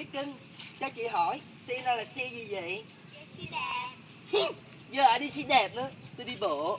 Bé cưng, cho chị hỏi, xe này là xe gì vậy? Xe đẹp Giờ ai đi xe đẹp nữa, tôi đi bộ.